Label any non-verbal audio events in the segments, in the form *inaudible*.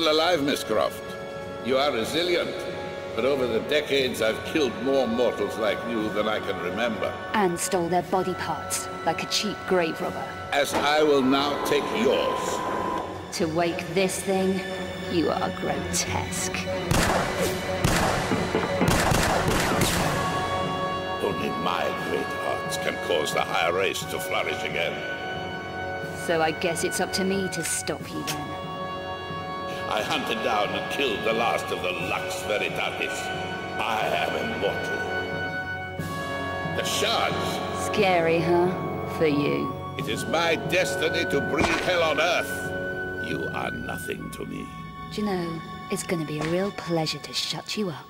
Still alive, Miss Croft. You are resilient. But over the decades, I've killed more mortals like you than I can remember. And stole their body parts, like a cheap grave robber. As I will now take yours. To wake this thing, you are grotesque. Only my great hearts can cause the higher race to flourish again. So I guess it's up to me to stop you then. I hunted down and killed the last of the Lux Veritatis. I am immortal. The shards. Scary, huh? For you. It is my destiny to breathe hell on Earth. You are nothing to me. Do you know, it's gonna be a real pleasure to shut you up.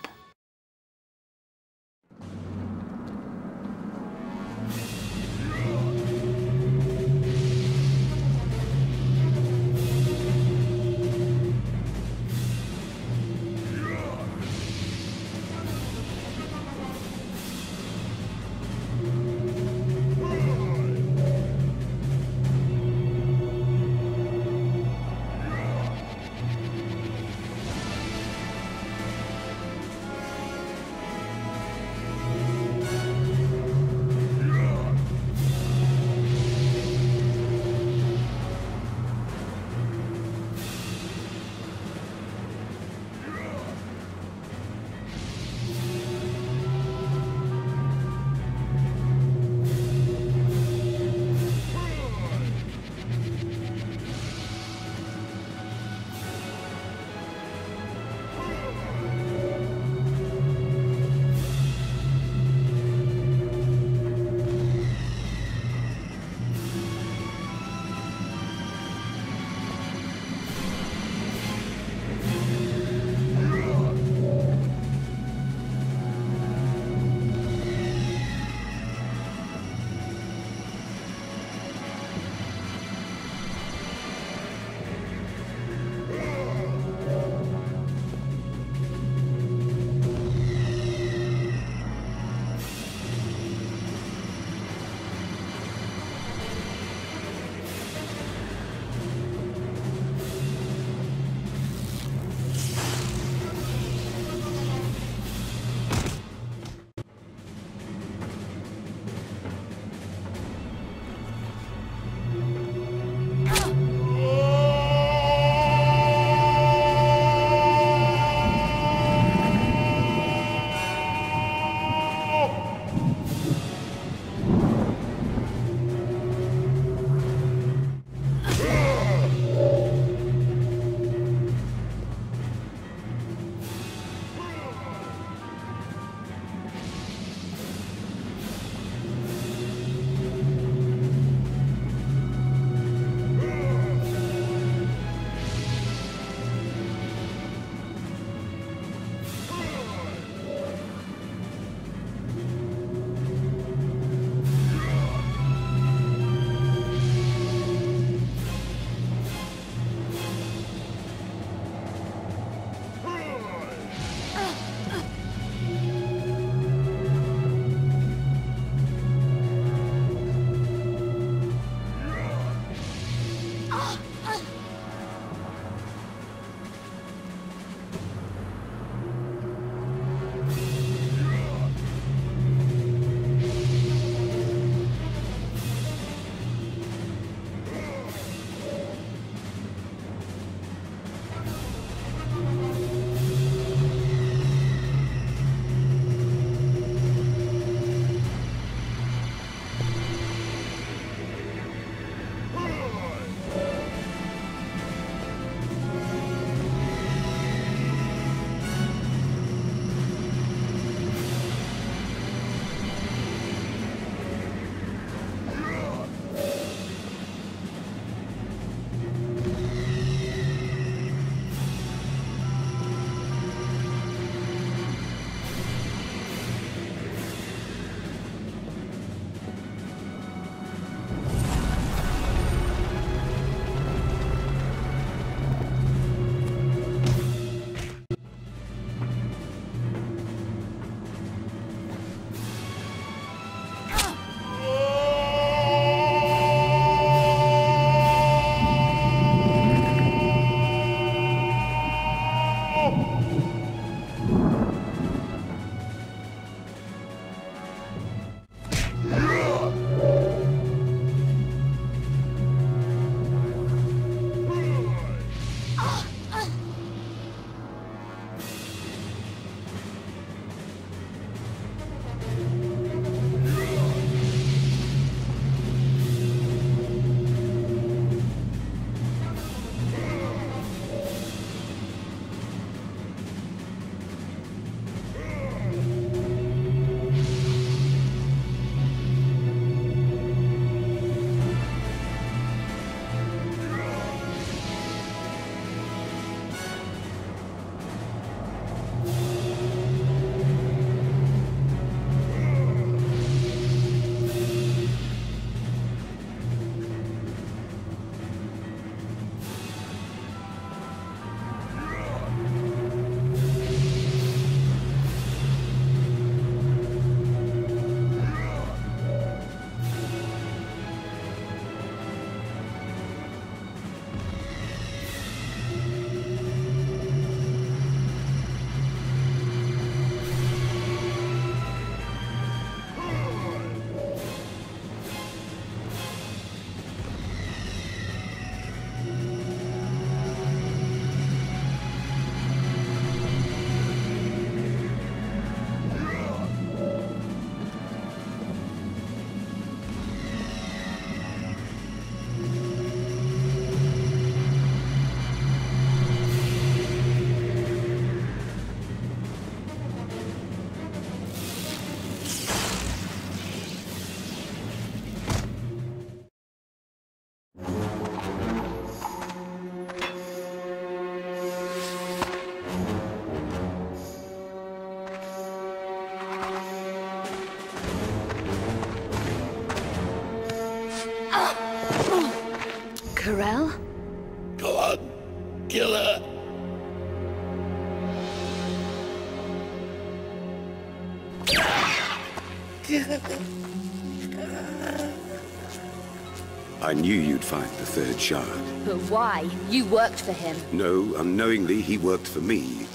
*laughs* I knew you'd find the third shard. But why? You worked for him. No, unknowingly he worked for me.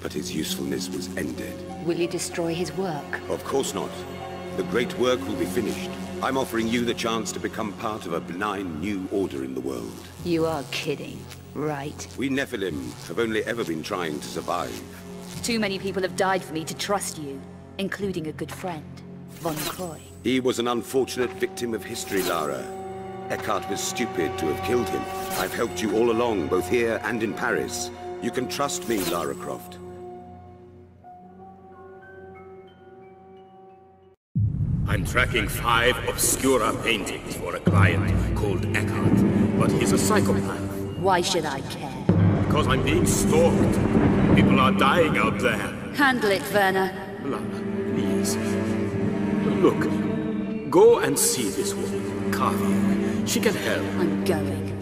But his usefulness was ended. Will you destroy his work? Of course not. The great work will be finished. I'm offering you the chance to become part of a benign new order in the world. You are kidding, right? We Nephilim have only ever been trying to survive. Too many people have died for me to trust you, including a good friend, Von Croy. He was an unfortunate victim of history, Lara. Eckhardt was stupid to have killed him. I've helped you all along, both here and in Paris. You can trust me, Lara Croft. I'm tracking five Obscura paintings for a client called Eckhardt, but he's a psychopath. Why should I care? Because I'm being stalked. People are dying out there. Handle it, Werner. Lara, please. Look, go and see this woman, Kavi. She can help. I'm going.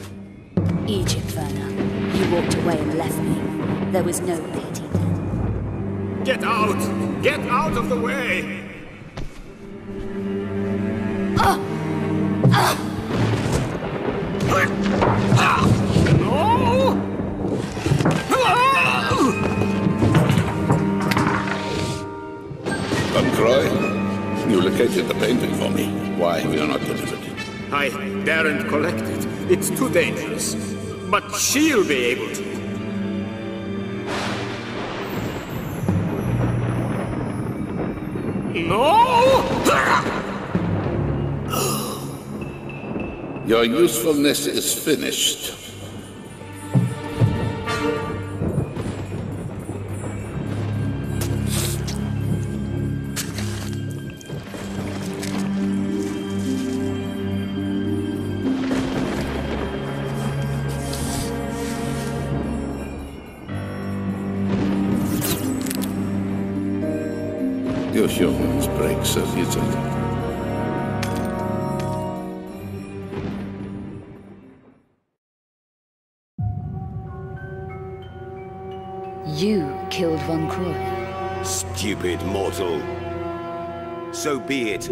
Egypt, Werner. You walked away and left me. There was no pity then. Get out! Get out of the way! No! Von Croy, you located the painting for me. Why have you not delivered it? I daren't collect it. It's too dangerous. But she'll be able to. No! Your usefulness is finished. Humans break. You killed Von Croy. Stupid mortal. So be it.